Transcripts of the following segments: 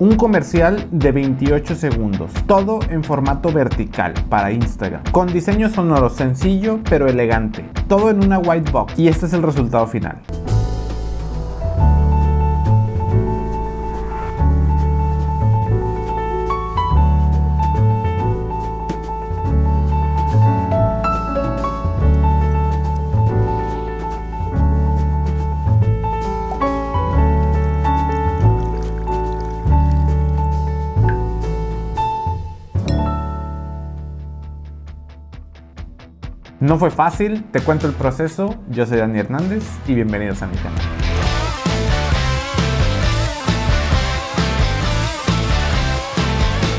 Un comercial de 28 segundos, todo en formato vertical para Instagram, con diseño sonoro sencillo pero elegante, todo en una white box. Y este es el resultado final. No fue fácil, te cuento el proceso. Yo soy Dani Hernández y bienvenidos a mi canal.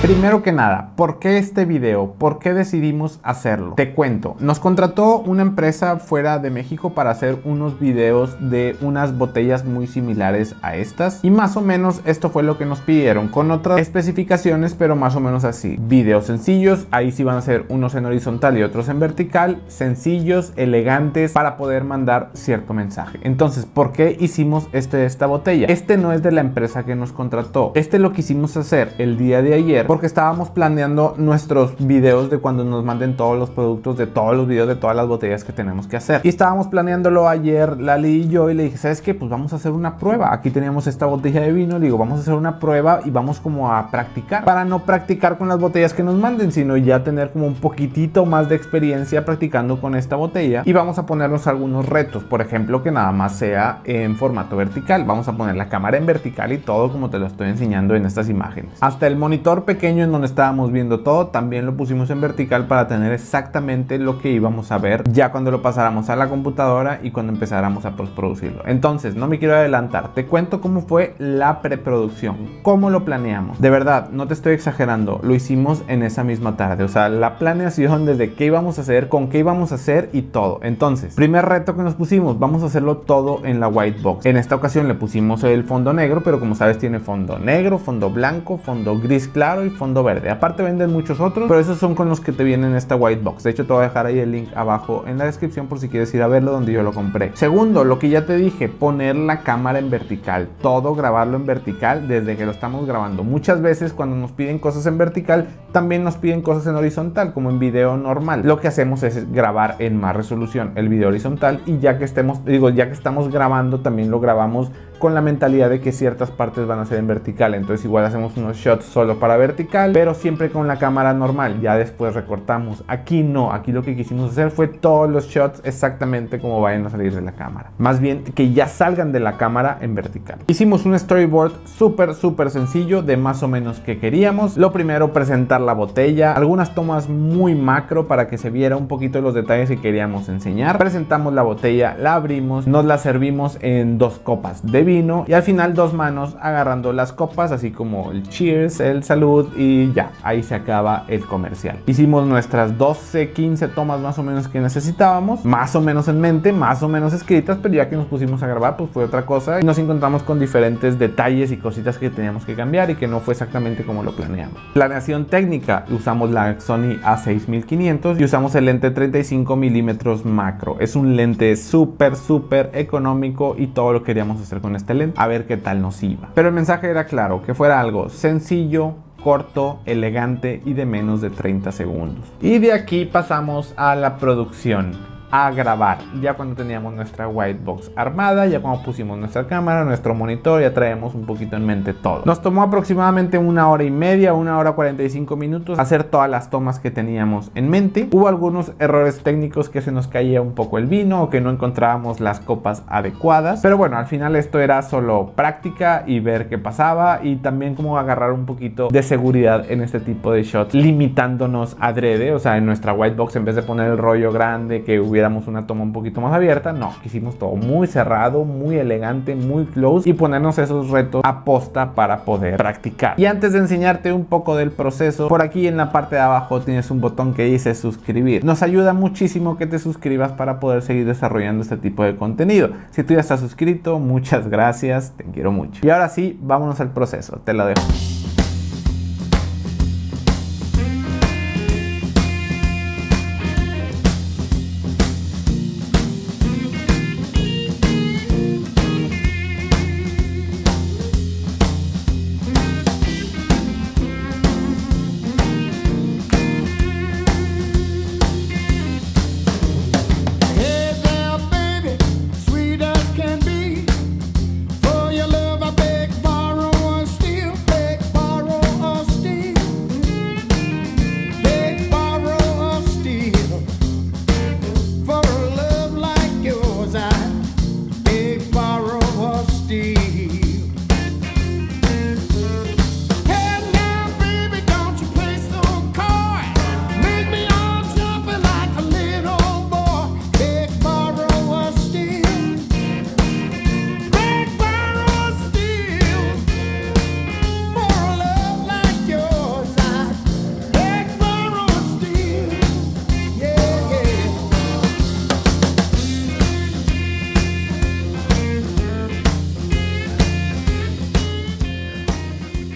Primero que nada, ¿por qué este video? ¿Por qué decidimos hacerlo? Te cuento, nos contrató una empresa fuera de México para hacer unos videos de unas botellas muy similares a estas y más o menos esto fue lo que nos pidieron con otras especificaciones pero más o menos así. Videos sencillos, ahí sí van a ser unos en horizontal y otros en vertical, sencillos, elegantes para poder mandar cierto mensaje. Entonces, ¿por qué hicimos este esta botella? Este no es de la empresa que nos contrató, este lo quisimos hacer el día de ayer porque estábamos planeando nuestros videos de cuando nos manden todos los productos de todos los videos de todas las botellas que tenemos que hacer. Y estábamos planeándolo ayer Lali y yo y le dije, ¿sabes qué? Pues vamos a hacer una prueba. Aquí teníamos esta botella de vino, le digo, vamos a hacer una prueba y vamos como a practicar. Para no practicar con las botellas que nos manden, sino ya tener como un poquitito más de experiencia practicando con esta botella. Y vamos a ponernos algunos retos, por ejemplo, que nada más sea en formato vertical. Vamos a poner la cámara en vertical y todo como te lo estoy enseñando en estas imágenes. Hasta el monitor pequeño en donde estábamos viendo todo, también lo pusimos en vertical para tener exactamente lo que íbamos a ver ya cuando lo pasáramos a la computadora y cuando empezáramos a postproducirlo. Entonces, no me quiero adelantar, te cuento cómo fue la preproducción, cómo lo planeamos. De verdad, no te estoy exagerando, lo hicimos en esa misma tarde, o sea, la planeación desde qué íbamos a hacer, con qué íbamos a hacer y todo. Entonces, primer reto que nos pusimos, vamos a hacerlo todo en la white box. En esta ocasión le pusimos el fondo negro, pero como sabes tiene fondo negro, fondo blanco, fondo gris claro y fondo verde. Aparte venden muchos otros, pero esos son con los que te vienen en esta white box. De hecho, te voy a dejar ahí el link abajo en la descripción por si quieres ir a verlo donde yo lo compré. Segundo, lo que ya te dije, poner la cámara en vertical. Todo grabarlo en vertical desde que lo estamos grabando. Muchas veces cuando nos piden cosas en vertical, también nos piden cosas en horizontal, como en video normal. Lo que hacemos es grabar en más resolución el video horizontal y ya que estemos, digo, ya que estamos grabando, también lo grabamos con la mentalidad de que ciertas partes van a ser en vertical. Entonces igual hacemos unos shots solo para vertical, pero siempre con la cámara normal. Ya después recortamos. Aquí no, aquí lo que quisimos hacer fue todos los shots exactamente como vayan a salir de la cámara. Más bien que ya salgan de la cámara en vertical. Hicimos un storyboard súper, súper sencillo de más o menos que queríamos. Lo primero, presentar la botella. Algunas tomas muy macro para que se viera un poquito los detalles que queríamos enseñar. Presentamos la botella, la abrimos, nos la servimos en dos copas de vino y al final dos manos agarrando las copas, así como el cheers, el salud y ya, ahí se acaba el comercial. Hicimos nuestras 12, 15 tomas más o menos que necesitábamos, más o menos en mente, más o menos escritas, pero ya que nos pusimos a grabar, pues fue otra cosa y nos encontramos con diferentes detalles y cositas que teníamos que cambiar y que no fue exactamente como lo planeamos. Planeación técnica, usamos la Sony A6500 y usamos el lente 35 milímetros macro. Es un lente súper, súper económico y todo lo queríamos hacer con este lente, a ver qué tal nos iba. Pero el mensaje era claro, que fuera algo sencillo, corto, elegante y de menos de 30 segundos. Y de aquí pasamos a la producción a grabar. Ya cuando teníamos nuestra white box armada, ya cuando pusimos nuestra cámara, nuestro monitor, ya traemos un poquito en mente todo. Nos tomó aproximadamente una hora y media, una hora 45 minutos hacer todas las tomas que teníamos en mente. Hubo algunos errores técnicos que se nos caía un poco el vino o que no encontrábamos las copas adecuadas. Pero bueno, al final esto era solo práctica y ver qué pasaba y también como agarrar un poquito de seguridad en este tipo de shots, limitándonos adrede, o sea, en nuestra white box en vez de poner el rollo grande que hubiera una toma un poquito más abierta. No, quisimos todo muy cerrado, muy elegante, muy close y ponernos esos retos a posta para poder practicar. Y antes de enseñarte un poco del proceso, por aquí en la parte de abajo tienes un botón que dice suscribir. Nos ayuda muchísimo que te suscribas para poder seguir desarrollando este tipo de contenido. Si tú ya estás suscrito, muchas gracias, te quiero mucho. Y ahora sí, vámonos al proceso, te lo dejo.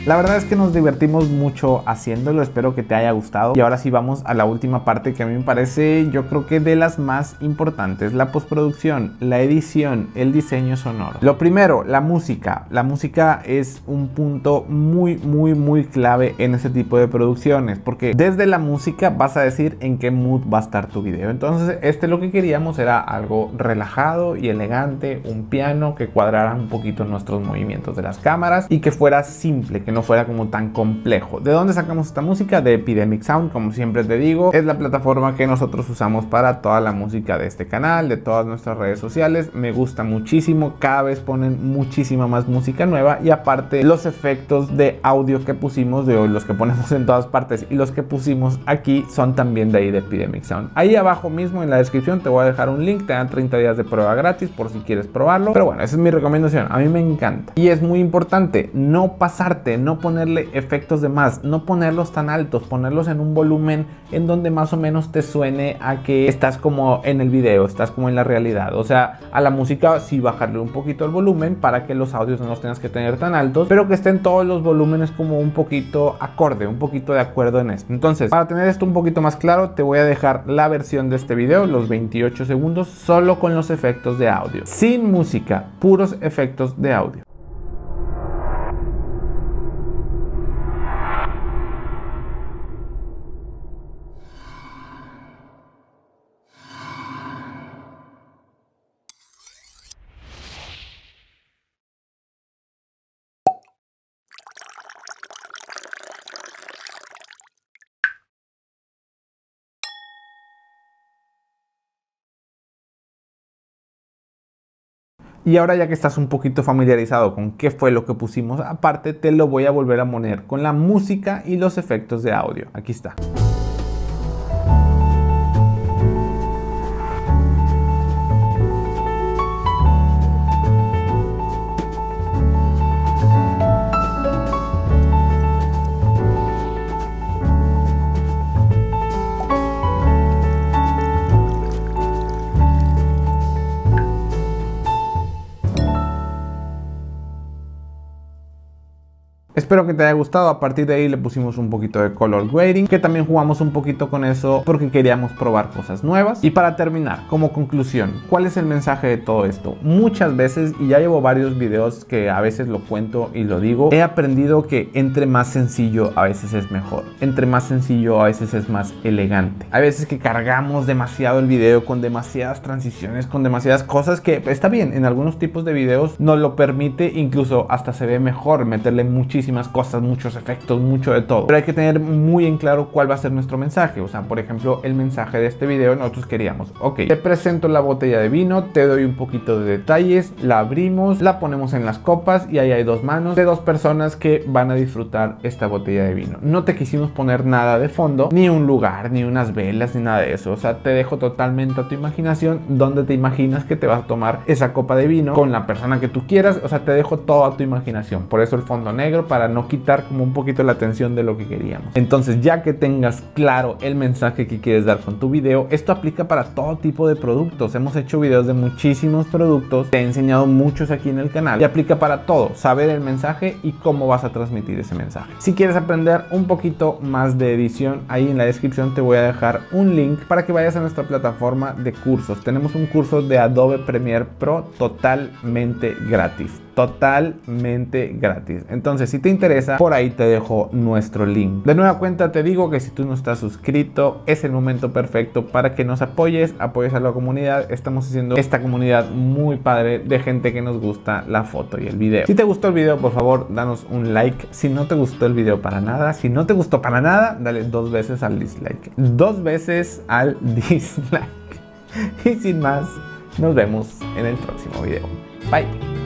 La verdad es que nos divertimos mucho haciéndolo, espero que te haya gustado. Y ahora sí vamos a la última parte que a mí me parece, yo creo que de las más importantes, la postproducción, la edición, el diseño sonoro. Lo primero, la música. La música es un punto muy, muy, muy clave en ese tipo de producciones, porque desde la música vas a decir en qué mood va a estar tu video. Entonces, este lo que queríamos era algo relajado y elegante, un piano que cuadrara un poquito nuestros movimientos de las cámaras y que fuera simple, que no fuera como tan complejo. ¿De dónde sacamos esta música? De Epidemic Sound, como siempre te digo, es la plataforma que nosotros usamos para toda la música de este canal, de todas nuestras redes sociales. Me gusta muchísimo, cada vez ponen muchísima más música nueva y aparte los efectos de audio que pusimos, de los que ponemos en todas partes y los que pusimos aquí son también de ahí de Epidemic Sound. Ahí abajo mismo en la descripción te voy a dejar un link, te dan 30 días de prueba gratis por si quieres probarlo. Pero bueno, esa es mi recomendación, a mí me encanta. Y es muy importante no pasarte, no ponerle efectos de más, no ponerlos tan altos, ponerlos en un volumen en donde más o menos te suene a que estás como en el video, estás como en la realidad. O sea, a la música sí bajarle un poquito el volumen para que los audios no los tengas que tener tan altos, pero que estén todos los volúmenes como un poquito acorde, un poquito de acuerdo en esto. Entonces, para tener esto un poquito más claro, te voy a dejar la versión de este video, los 28 segundos, solo con los efectos de audio, sin música, puros efectos de audio. Y ahora ya que estás un poquito familiarizado con qué fue lo que pusimos aparte, te lo voy a volver a poner con la música y los efectos de audio. Aquí está. Espero que te haya gustado. A partir de ahí le pusimos un poquito de color grading, que también jugamos un poquito con eso porque queríamos probar cosas nuevas. Y para terminar, como conclusión, ¿cuál es el mensaje de todo esto? Muchas veces, y ya llevo varios videos que a veces lo cuento y lo digo, he aprendido que entre más sencillo a veces es mejor. Entre más sencillo a veces es más elegante. Hay veces que cargamos demasiado el video con demasiadas transiciones, con demasiadas cosas que está bien, en algunos tipos de videos nos lo permite, incluso hasta se ve mejor meterle cosas, muchos efectos, mucho de todo. Pero hay que tener muy en claro cuál va a ser nuestro mensaje. O sea, por ejemplo, el mensaje de este video nosotros queríamos, ok, te presento la botella de vino, te doy un poquito de detalles, la abrimos, la ponemos en las copas y ahí hay dos manos de dos personas que van a disfrutar esta botella de vino. No te quisimos poner nada de fondo, ni un lugar, ni unas velas, ni nada de eso. O sea, te dejo totalmente a tu imaginación donde te imaginas que te vas a tomar esa copa de vino con la persona que tú quieras. O sea, te dejo todo a tu imaginación. Por eso el fondo negro para no quitar como un poquito la atención de lo que queríamos. Entonces, ya que tengas claro el mensaje que quieres dar con tu video, esto aplica para todo tipo de productos. Hemos hecho videos de muchísimos productos, te he enseñado muchos aquí en el canal y aplica para todo, saber el mensaje y cómo vas a transmitir ese mensaje. Si quieres aprender un poquito más de edición, ahí en la descripción te voy a dejar un link para que vayas a nuestra plataforma de cursos. Tenemos un curso de Adobe Premiere Pro totalmente gratis totalmente gratis. Entonces, si te interesa, por ahí te dejo nuestro link. De nueva cuenta te digo que si tú no estás suscrito, es el momento perfecto para que nos apoyes, apoyes a la comunidad. Estamos haciendo esta comunidad muy padre de gente que nos gusta la foto y el video. Si te gustó el video, por favor, danos un like. Si no te gustó el video para nada, si no te gustó para nada, dale dos veces al dislike. Dos veces al dislike. Y sin más, nos vemos en el próximo video. Bye.